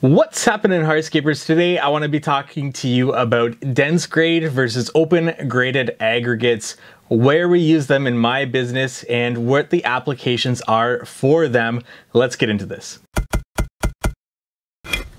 What's happening hardscapers? Today I want to be talking to you about dense grade versus open graded aggregates, where we use them in my business and what the applications are for them. Let's get into this.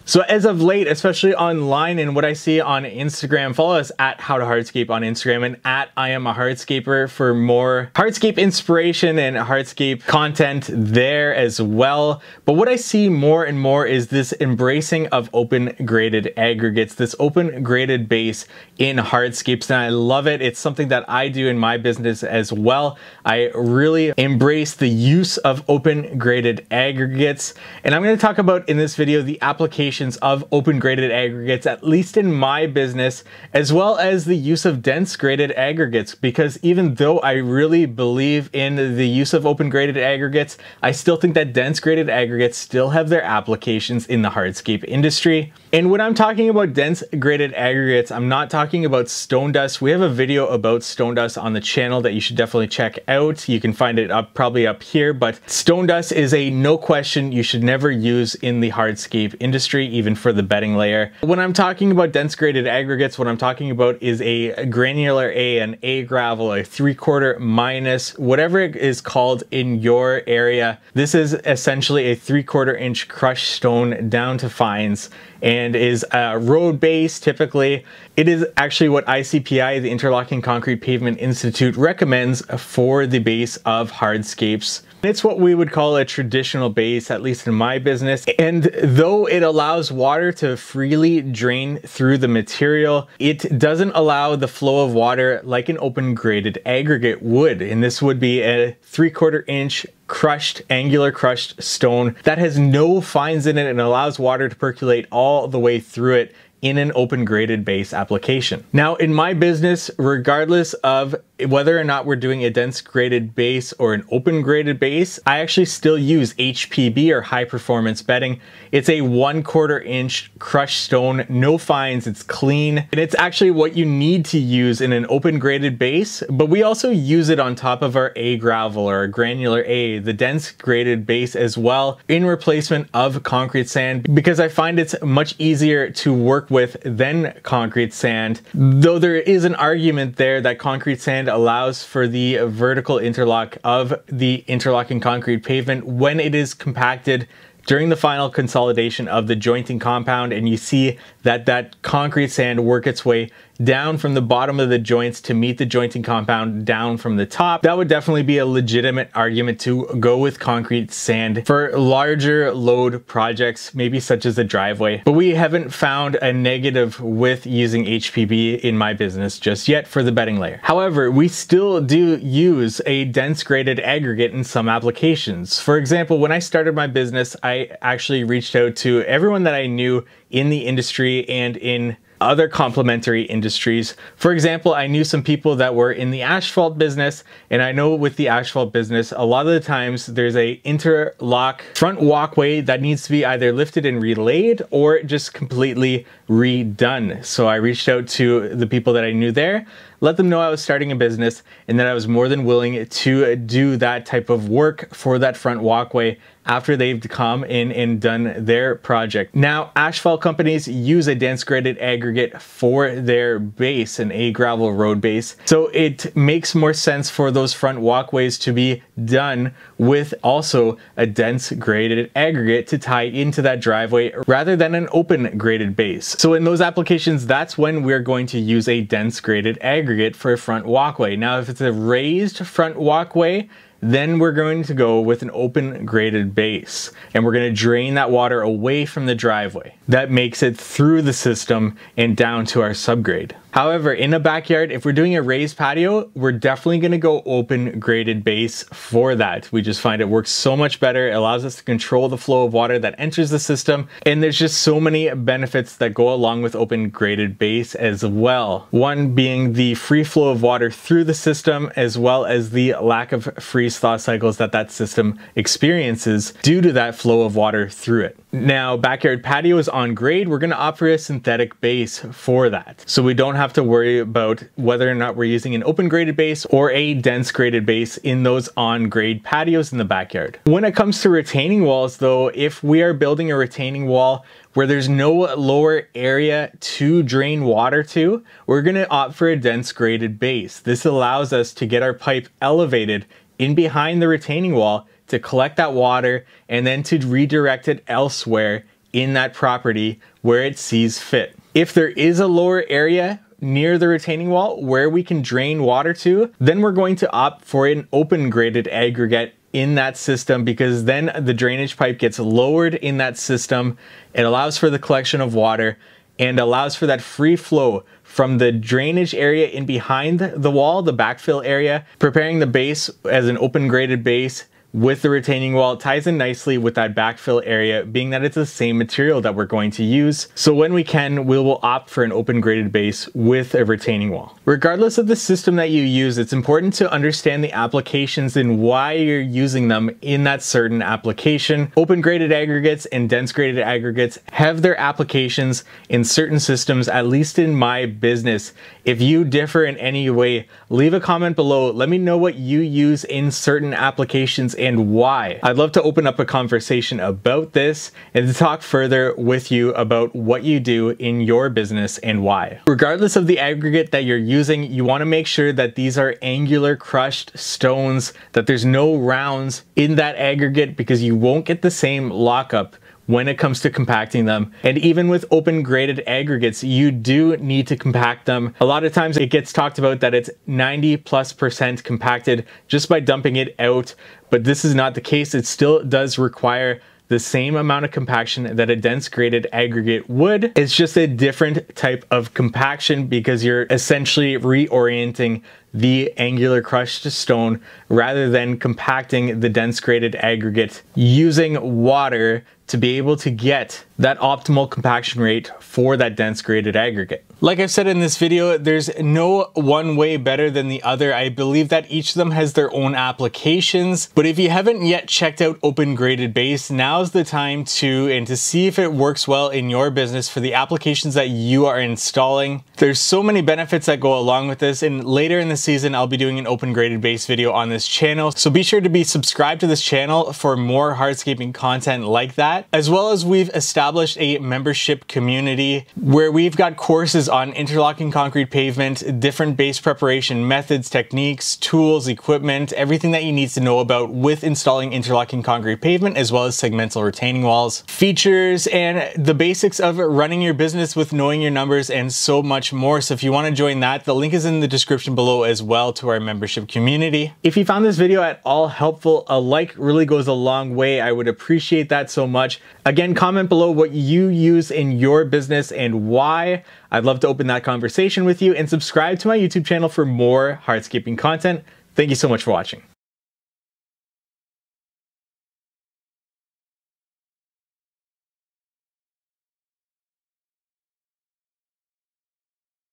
So as of late, especially online and what I see on Instagram, follow us at How to Hardscape on Instagram and at I Am a Hardscaper for more hardscape inspiration and hardscape content there as well. But what I see more and more is this embracing of open graded aggregates, this open graded base in hardscapes, and I love it. It's something that I do in my business as well. I really embrace the use of open graded aggregates, and I'm going to talk about in this video the application applications of open graded aggregates, at least in my business, as well as the use of dense graded aggregates. Because even though I really believe in the use of open graded aggregates, I still think that dense graded aggregates still have their applications in the hardscape industry. And when I'm talking about dense graded aggregates, I'm not talking about stone dust. We have a video about stone dust on the channel that you should definitely check out. You can find it up probably up here, but stone dust is a no question you should never use in the hardscape industry, even for the bedding layer. When I'm talking about dense graded aggregates, what I'm talking about is a granular A, an A gravel, a three quarter minus, whatever it is called in your area. This is essentially a three quarter inch crushed stone down to fines and is uh, road based typically. It is actually what ICPI, the Interlocking Concrete Pavement Institute, recommends for the base of hardscapes. It's what we would call a traditional base, at least in my business. And though it allows water to freely drain through the material, it doesn't allow the flow of water like an open graded aggregate would. And this would be a three quarter inch crushed, angular crushed stone that has no fines in it and allows water to percolate all the way through it in an open graded base application. Now in my business, regardless of whether or not we're doing a dense graded base or an open graded base, I actually still use HPB or high performance bedding. It's a one quarter inch crushed stone, no fines, it's clean. And it's actually what you need to use in an open graded base, but we also use it on top of our A gravel or granular A, the dense graded base as well in replacement of concrete sand because I find it's much easier to work with than concrete sand. Though there is an argument there that concrete sand allows for the vertical interlock of the interlocking concrete pavement. When it is compacted during the final consolidation of the jointing compound and you see that that concrete sand work its way down from the bottom of the joints to meet the jointing compound down from the top. That would definitely be a legitimate argument to go with concrete sand for larger load projects, maybe such as a driveway. But we haven't found a negative with using HPB in my business just yet for the bedding layer. However, we still do use a dense graded aggregate in some applications. For example, when I started my business, actually reached out to everyone that I knew in the industry and in other complementary industries. For example, I knew some people that were in the asphalt business, and I know with the asphalt business, a lot of the times there's a interlock front walkway that needs to be either lifted and relayed or just completely redone. So I reached out to the people that I knew there, let them know I was starting a business and that I was more than willing to do that type of work for that front walkway after they've come in and done their project. Now, asphalt companies use a dense graded aggregate for their base, an A gravel road base. So it makes more sense for those front walkways to be done with also a dense graded aggregate to tie into that driveway rather than an open graded base. So in those applications, that's when we're going to use a dense graded aggregate for a front walkway. Now, if it's a raised front walkway, then we're going to go with an open graded base and we're going to drain that water away from the driveway. That makes it through the system and down to our subgrade. However, in a backyard, if we're doing a raised patio, we're definitely gonna go open graded base for that. We just find it works so much better. It allows us to control the flow of water that enters the system. And there's just so many benefits that go along with open graded base as well. One being the free flow of water through the system, as well as the lack of freeze thaw cycles that that system experiences due to that flow of water through it. Now, backyard patio is on grade. We're gonna offer a synthetic base for that. So we don't have to worry about whether or not we're using an open graded base or a dense graded base in those on grade patios in the backyard. When it comes to retaining walls though, if we are building a retaining wall where there's no lower area to drain water to, we're gonna opt for a dense graded base. This allows us to get our pipe elevated in behind the retaining wall to collect that water and then to redirect it elsewhere in that property where it sees fit. If there is a lower area near the retaining wall where we can drain water to, then we're going to opt for an open graded aggregate in that system because then the drainage pipe gets lowered in that system. It allows for the collection of water and allows for that free flow from the drainage area in behind the wall, the backfill area, preparing the base as an open graded base with the retaining wall ties in nicely with that backfill area being that it's the same material that we're going to use. So when we can, we will opt for an open graded base with a retaining wall. Regardless of the system that you use, it's important to understand the applications and why you're using them in that certain application. Open graded aggregates and dense graded aggregates have their applications in certain systems, at least in my business. If you differ in any way, leave a comment below. Let me know what you use in certain applications and why. I'd love to open up a conversation about this and to talk further with you about what you do in your business and why. Regardless of the aggregate that you're using, you wanna make sure that these are angular crushed stones, that there's no rounds in that aggregate because you won't get the same lockup when it comes to compacting them. And even with open graded aggregates, you do need to compact them. A lot of times it gets talked about that it's 90 plus percent compacted just by dumping it out, but this is not the case. It still does require the same amount of compaction that a dense graded aggregate would. It's just a different type of compaction because you're essentially reorienting the angular crushed stone rather than compacting the dense graded aggregate using water to be able to get that optimal compaction rate for that dense graded aggregate. Like I've said in this video, there's no one way better than the other. I believe that each of them has their own applications, but if you haven't yet checked out Open Graded Base, now's the time to and to see if it works well in your business for the applications that you are installing. There's so many benefits that go along with this, and later in the season, I'll be doing an Open Graded Base video on this channel, so be sure to be subscribed to this channel for more hardscaping content like that, as well as we've established a membership community where we've got courses on interlocking concrete pavement, different base preparation methods, techniques, tools, equipment, everything that you need to know about with installing interlocking concrete pavement as well as segmental retaining walls, features, and the basics of running your business with knowing your numbers and so much more. So if you want to join that, the link is in the description below as well to our membership community. If you found this video at all helpful, a like really goes a long way. I would appreciate that so much. Again, comment below what you use in your business and why. I'd love to open that conversation with you and subscribe to my YouTube channel for more hardscaping content. Thank you so much for watching.